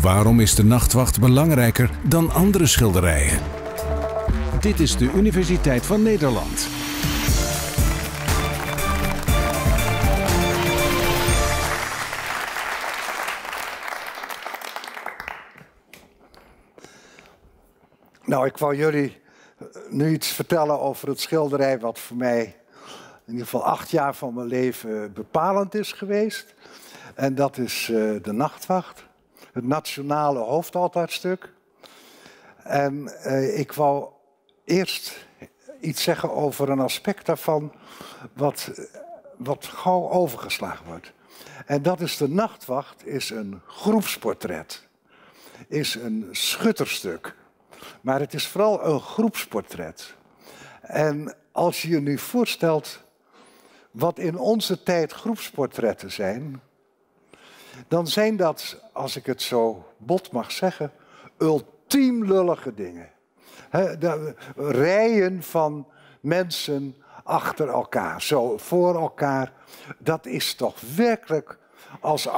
Waarom is de nachtwacht belangrijker dan andere schilderijen? Dit is de Universiteit van Nederland. Nou, ik wou jullie nu iets vertellen over het schilderij wat voor mij in ieder geval acht jaar van mijn leven bepalend is geweest. En dat is uh, De Nachtwacht, het nationale hoofdaltaarstuk. En uh, ik wou eerst iets zeggen over een aspect daarvan wat, wat gauw overgeslagen wordt. En dat is De Nachtwacht, is een groepsportret, is een schutterstuk. Maar het is vooral een groepsportret. En als je je nu voorstelt wat in onze tijd groepsportretten zijn, dan zijn dat, als ik het zo bot mag zeggen, ultiem lullige dingen. de rijen van mensen achter elkaar, zo voor elkaar, dat is toch werkelijk als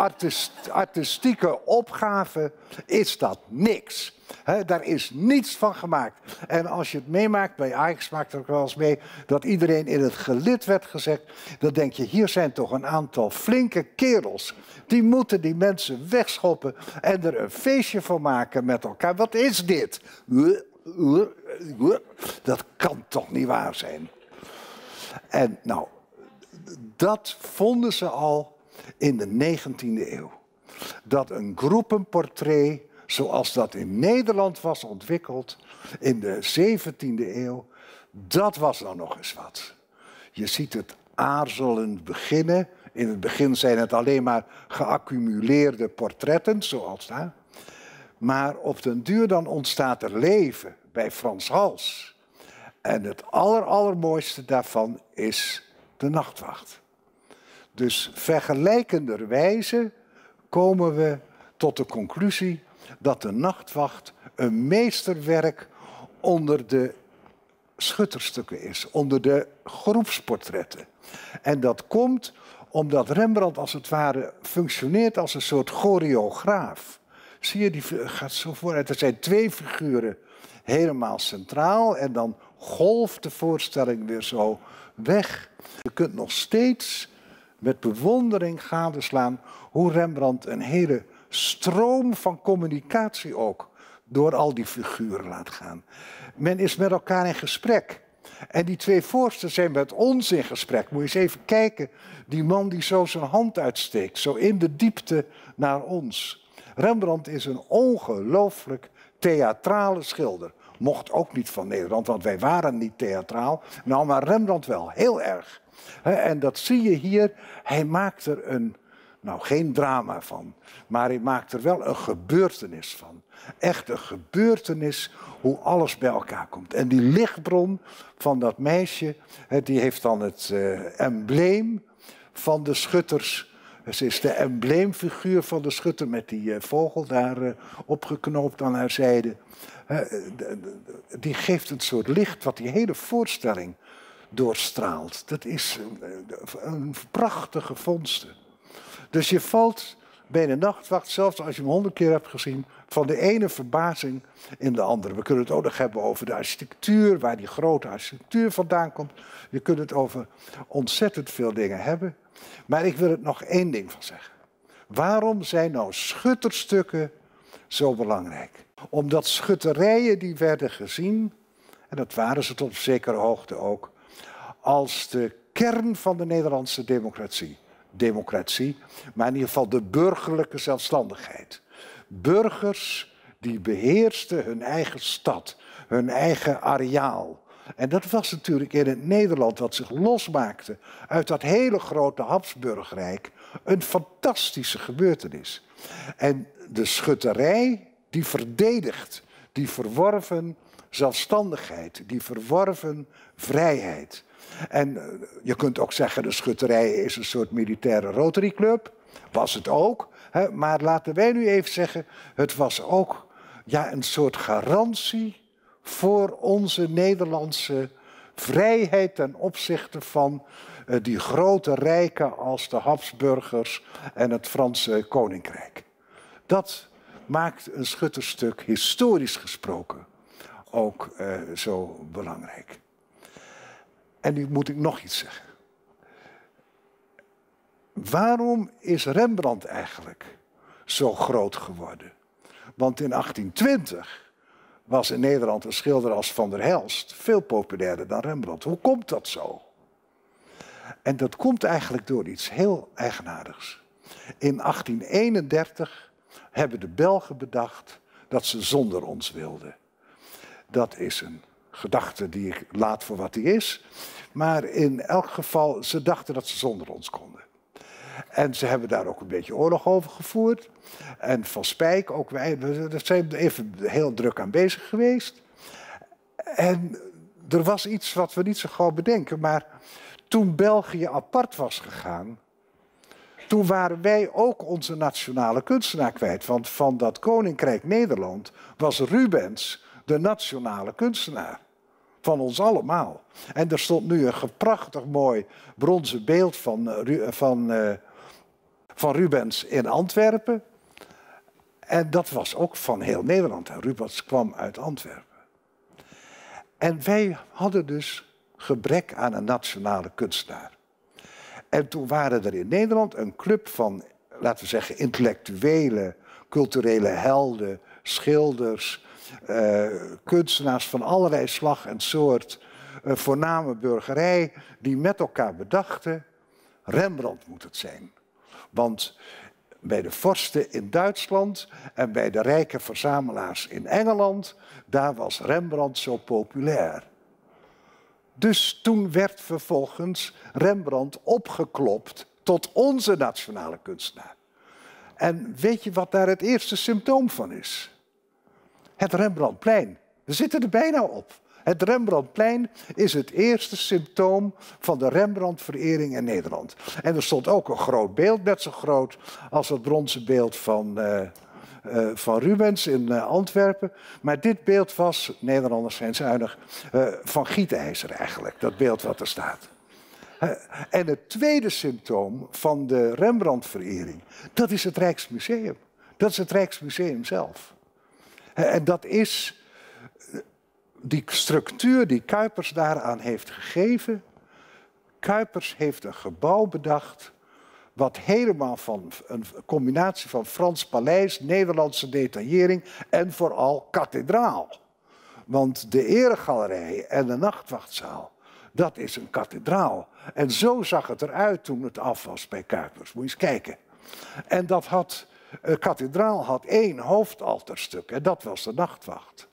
artistieke opgave is dat niks. Daar is niets van gemaakt. En als je het meemaakt, bij Ajax maakt er ook wel eens mee, dat iedereen in het gelid werd gezegd, dan denk je, hier zijn toch een aantal flinke kerels. Die moeten die mensen wegschoppen en er een feestje van maken met elkaar. Wat is dit? Dat kan toch niet waar zijn? En nou, dat vonden ze al in de 19e eeuw. Dat een groepenportret, zoals dat in Nederland was ontwikkeld in de 17e eeuw, dat was dan nog eens wat. Je ziet het aarzelend beginnen. In het begin zijn het alleen maar geaccumuleerde portretten, zoals daar. Maar op den duur dan ontstaat er leven bij Frans Hals. En het aller, allermooiste daarvan is de nachtwacht. Dus vergelijkenderwijze komen we tot de conclusie dat de nachtwacht een meesterwerk onder de schutterstukken is, onder de groepsportretten. En dat komt omdat Rembrandt als het ware functioneert als een soort choreograaf. Zie je, die gaat zo vooruit. Er zijn twee figuren helemaal centraal en dan golft de voorstelling weer zo weg. Je kunt nog steeds met bewondering gadeslaan hoe Rembrandt een hele stroom van communicatie ook door al die figuren laat gaan. Men is met elkaar in gesprek. En die twee voorsten zijn met ons in gesprek. Moet je eens even kijken, die man die zo zijn hand uitsteekt, zo in de diepte naar ons. Rembrandt is een ongelooflijk theatrale schilder. Mocht ook niet van Nederland, want wij waren niet theatraal. Nou, maar Rembrandt wel, heel erg. En dat zie je hier. Hij maakt er een, nou geen drama van, maar hij maakt er wel een gebeurtenis van. Echt een gebeurtenis hoe alles bij elkaar komt. En die lichtbron van dat meisje, die heeft dan het uh, embleem van de schutters. Ze is de embleemfiguur van de schutter met die uh, vogel daar uh, opgeknoopt aan haar zijde. die geeft een soort licht wat die hele voorstelling doorstraalt. Dat is een, een prachtige vondst. Dus je valt bij de nachtwacht, zelfs als je hem honderd keer hebt gezien, van de ene verbazing in de andere. We kunnen het ook nog hebben over de architectuur, waar die grote architectuur vandaan komt. Je kunt het over ontzettend veel dingen hebben. Maar ik wil er nog één ding van zeggen. Waarom zijn nou schutterstukken zo belangrijk? Omdat schutterijen die werden gezien, en dat waren ze tot op zekere hoogte ook, als de kern van de Nederlandse democratie. Democratie, maar in ieder geval de burgerlijke zelfstandigheid. Burgers die beheersten hun eigen stad, hun eigen areaal. En dat was natuurlijk in het Nederland wat zich losmaakte uit dat hele grote Habsburgrijk een fantastische gebeurtenis. En de schutterij die verdedigt die verworven zelfstandigheid, die verworven vrijheid. En eh, je kunt ook zeggen, de schutterij is een soort militaire Rotary Club. Was het ook. Hè? Maar laten wij nu even zeggen, het was ook ja, een soort garantie voor onze Nederlandse vrijheid ten opzichte van eh, die grote rijken als de Habsburgers en het Franse Koninkrijk. Dat maakt een schutterstuk historisch gesproken ook uh, zo belangrijk. En nu moet ik nog iets zeggen. Waarom is Rembrandt eigenlijk zo groot geworden? Want in 1820 was in Nederland een schilder als Van der Helst veel populairder dan Rembrandt. Hoe komt dat zo? En dat komt eigenlijk door iets heel eigenaardigs. In 1831 hebben de Belgen bedacht dat ze zonder ons wilden. Dat is een gedachte die ik laat voor wat die is. Maar in elk geval, ze dachten dat ze zonder ons konden. En ze hebben daar ook een beetje oorlog over gevoerd. En Van Spijk, ook wij, daar zijn even heel druk aan bezig geweest. En er was iets wat we niet zo gauw bedenken. Maar toen België apart was gegaan, toen waren wij ook onze nationale kunstenaar kwijt. Want van dat Koninkrijk Nederland was Rubens de nationale kunstenaar. Van ons allemaal. En er stond nu een prachtig mooi bronzen beeld van, eh, van, uh, van Rubens in Antwerpen. En dat was ook van heel Nederland. Rubens kwam uit Antwerpen. En wij hadden dus gebrek aan een nationale kunstenaar. En toen waren er in Nederland een club van, laten we zeggen, intellectuele, culturele helden, schilders, uh, kunstenaars van allerlei slag en soort, uh, voorname burgerij, die met elkaar bedachten, Rembrandt moet het zijn. Want bij de vorsten in Duitsland en bij de rijke verzamelaars in Engeland, daar was Rembrandt zo populair. Dus toen werd vervolgens Rembrandt opgeklopt tot onze nationale kunstenaar. En weet je wat daar het eerste symptoom van is? Het Rembrandtplein. We zitten er bijna op. Het Rembrandtplein is het eerste symptoom van de Rembrandt-verering in Nederland. En er stond ook een groot beeld, net zo groot als het bronzen beeld van, uh, uh, van Rubens in uh, Antwerpen. Maar dit beeld was, Nederlanders zijn zuinig, van gietijzer eigenlijk, dat beeld wat er staat. En het tweede symptoom van de Rembrandt-verering, dat is het Rijksmuseum. Dat is het Rijksmuseum zelf. En dat is die structuur die Kuipers daaraan heeft gegeven. Kuipers heeft een gebouw bedacht wat helemaal van een combinatie van Frans paleis, Nederlandse detaillering en vooral kathedraal. Want de eregalerij en de nachtwachtzaal, dat is een kathedraal. En zo zag het eruit toen het af was bij Kuipers. Moet je eens kijken. En dat had een kathedraal had één hoofdalterstuk en dat was de nachtwacht.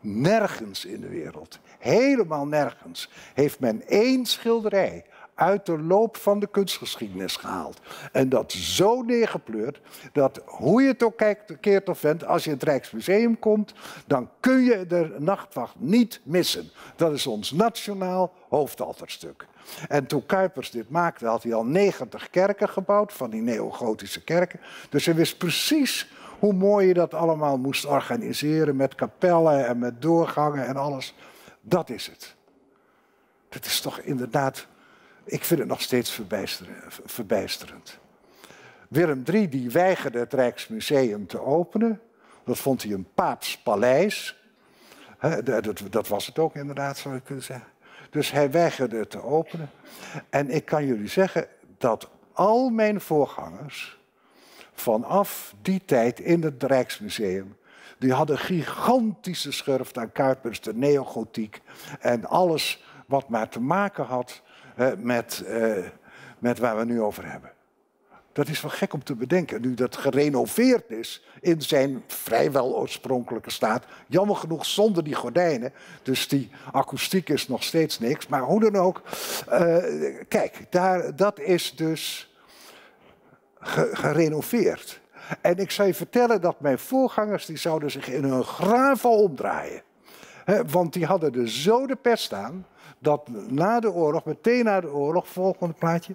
Nergens in de wereld, helemaal nergens, heeft men één schilderij uit de loop van de kunstgeschiedenis gehaald. En dat zo neergepleurd dat hoe je het ook kijkt, keert of vendt, als je in het Rijksmuseum komt, dan kun je de nachtwacht niet missen. Dat is ons nationaal hoofdalterstuk. En toen Kuipers dit maakte, had hij al 90 kerken gebouwd, van die neogotische kerken. Dus hij wist precies hoe mooi je dat allemaal moest organiseren met kapellen en met doorgangen en alles. Dat is het. Dat is toch inderdaad, ik vind het nog steeds verbijsterend. Willem III die weigerde het Rijksmuseum te openen. Dat vond hij een paaps paleis. dat was het ook inderdaad, zou ik kunnen zeggen. Dus hij weigerde het te openen. En ik kan jullie zeggen dat al mijn voorgangers vanaf die tijd in het Rijksmuseum, die hadden gigantische schurft aan Kuipers, de neogotiek en alles wat maar te maken had eh, met, eh, met waar we nu over hebben. Dat is wel gek om te bedenken, nu dat gerenoveerd is in zijn vrijwel oorspronkelijke staat. Jammer genoeg zonder die gordijnen, dus die akoestiek is nog steeds niks. Maar hoe dan ook, uh, kijk, daar, dat is dus gerenoveerd. En ik zou je vertellen dat mijn voorgangers, die zouden zich in hun graven omdraaien. want die hadden er zo de pest aan, dat na de oorlog, meteen na de oorlog, volgende plaatje,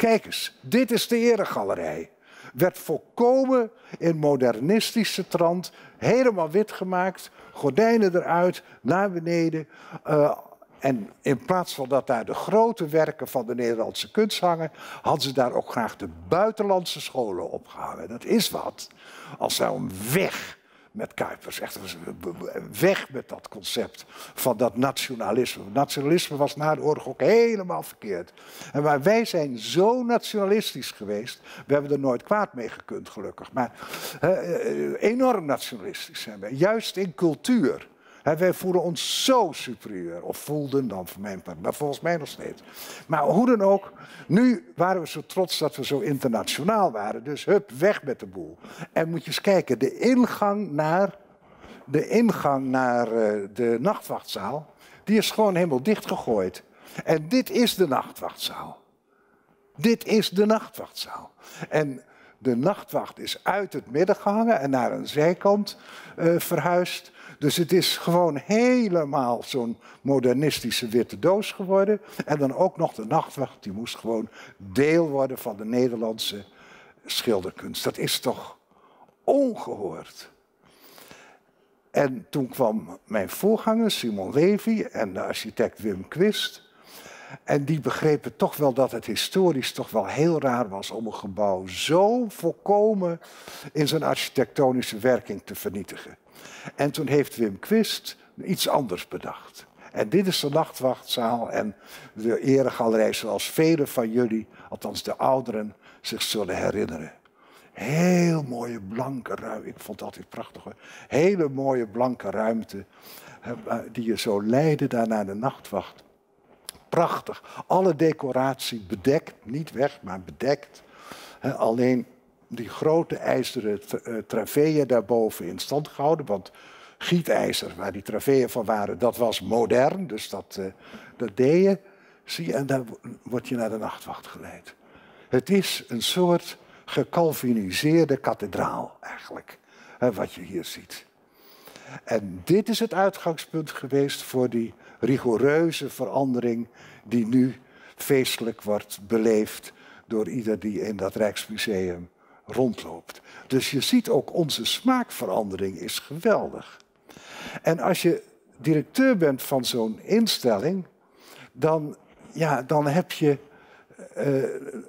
Kijk eens, dit is de eregalerij. Werd volkomen in modernistische trant, helemaal wit gemaakt, gordijnen eruit, naar beneden. Uh, En in plaats van dat daar de grote werken van de Nederlandse kunst hangen, hadden ze daar ook graag de buitenlandse scholen opgehangen. Dat is wat. Als zij om weg met Kuipers. Echt weg met dat concept van dat nationalisme. Nationalisme was na de oorlog ook helemaal verkeerd. En maar wij zijn zo nationalistisch geweest. We hebben er nooit kwaad mee gekund, gelukkig. Maar uh, enorm nationalistisch zijn wij. Juist in cultuur. Wij voelen ons zo superieur. Of voelden dan voor mijn part, maar volgens mij nog steeds. Maar hoe dan ook, nu waren we zo trots dat we zo internationaal waren. Dus hup, weg met de boel. En moet je eens kijken, de ingang naar de, ingang naar, uh, de nachtwachtzaal, die is gewoon helemaal dichtgegooid. En dit is de nachtwachtzaal. Dit is de nachtwachtzaal. En de nachtwacht is uit het midden gehangen en naar een zijkant uh, verhuisd. Dus het is gewoon helemaal zo'n modernistische witte doos geworden. En dan ook nog de nachtwacht, die moest gewoon deel worden van de Nederlandse schilderkunst. Dat is toch ongehoord. En toen kwam mijn voorganger Simon Levy en de architect Wim Quist. En die begrepen toch wel dat het historisch toch wel heel raar was om een gebouw zo volkomen in zijn architectonische werking te vernietigen. En toen heeft Wim Quist iets anders bedacht. En dit is de nachtwachtzaal en de eregalerij zoals velen van jullie, althans de ouderen, zich zullen herinneren. Heel mooie blanke ruimte. Ik vond het altijd prachtig hoor. Hele mooie blanke ruimte. Die je zo leidde daar naar de nachtwacht. Prachtig. Alle decoratie bedekt. Niet weg, maar bedekt. Alleen die grote ijzeren eh, traveeën daarboven in stand gehouden. Want gietijzer, waar die traveeën van waren, dat was modern. Dus dat, uh, dat deed je. Zie je, en dan word je naar de nachtwacht geleid. Het is een soort gekalviniseerde kathedraal eigenlijk, hè, wat je hier ziet. En dit is het uitgangspunt geweest voor die rigoureuze verandering die nu feestelijk wordt beleefd door ieder die in dat Rijksmuseum rondloopt. Dus je ziet ook onze smaakverandering is geweldig. En als je directeur bent van zo'n instelling, dan, ja, dan heb je uh,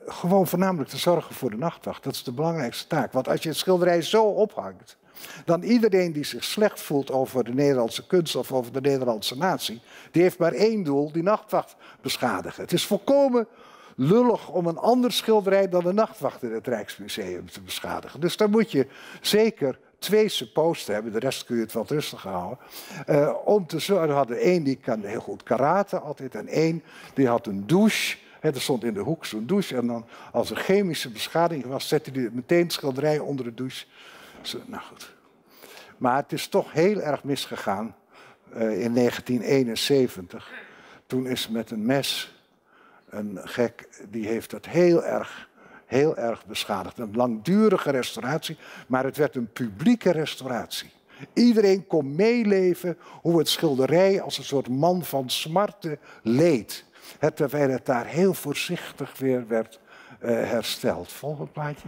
gewoon voornamelijk te zorgen voor de nachtwacht. Dat is de belangrijkste taak. Want als je het schilderij zo ophangt, dan iedereen die zich slecht voelt over de Nederlandse kunst of over de Nederlandse natie, die heeft maar één doel, die nachtwacht beschadigen. Het is volkomen lullig om een ander schilderij dan de nachtwacht in het Rijksmuseum te beschadigen. Dus daar moet je zeker twee supposten hebben, de rest kun je het wat rustig houden. Uh, om te zorgen, hadden één die kan heel goed karate altijd en één die had een douche er stond in de hoek zo'n douche en dan als er chemische beschadiging was, zette hij meteen het schilderij onder de douche. Zo, nou goed. Maar het is toch heel erg misgegaan uh, in 1971. Toen is met een mes een gek, die heeft dat heel erg, heel erg beschadigd. Een langdurige restauratie, maar het werd een publieke restauratie. Iedereen kon meeleven hoe het schilderij als een soort man van smarte leed terwijl het daar heel voorzichtig weer werd uh, hersteld. Volgend plaatje.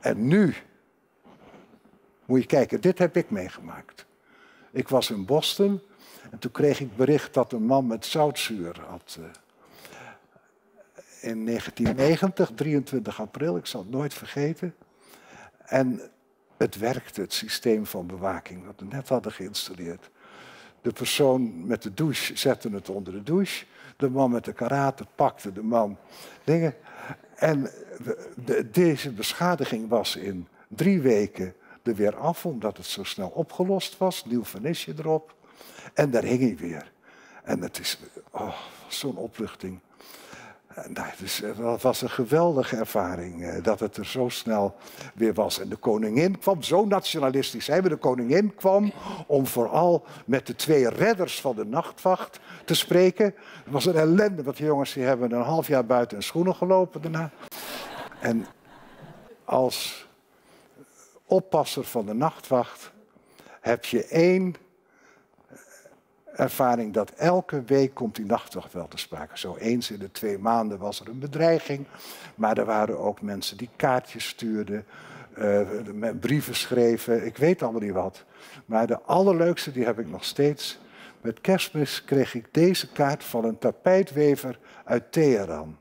En nu moet je kijken, dit heb ik meegemaakt. Ik was in Boston en toen kreeg ik bericht dat een man met zoutzuur had. Uh, in 1990, 23 april, ik zal het nooit vergeten. En het werkte, het systeem van bewaking, dat we net hadden geïnstalleerd. De persoon met de douche zette het onder de douche. De man met de karate pakte de man dingen. En de, deze beschadiging was in drie weken er weer af, omdat het zo snel opgelost was. Nieuw vernisje erop. En daar hing hij weer. En het is oh, zo'n opluchting. Nou, het was een geweldige ervaring eh, dat het er zo snel weer was. En de koningin kwam, zo nationalistisch zijn we, de koningin kwam om vooral met de twee redders van de nachtwacht te spreken. Het was een ellende, want die jongens die hebben een half jaar buiten hun schoenen gelopen daarna. En als oppasser van de nachtwacht heb je één ervaring dat elke week komt die nachtwacht wel te sprake. Zo eens in de twee maanden was er een bedreiging, maar er waren ook mensen die kaartjes stuurden, uh, brieven schreven, ik weet allemaal niet wat. Maar de allerleukste, die heb ik nog steeds, Met kerstmis kreeg ik deze kaart van een tapijtwever uit Teheran.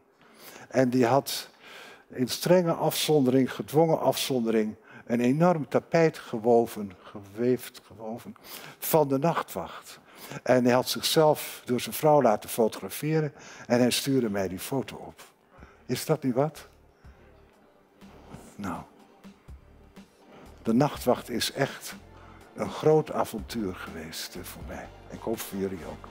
En die had in strenge afzondering, gedwongen afzondering, een enorm tapijt gewoven, geweefd, gewoven, van de nachtwacht. En hij had zichzelf door zijn vrouw laten fotograferen en hij stuurde mij die foto op. Is dat niet wat? Nou, de nachtwacht is echt een groot avontuur geweest voor mij. Ik hoop voor jullie ook.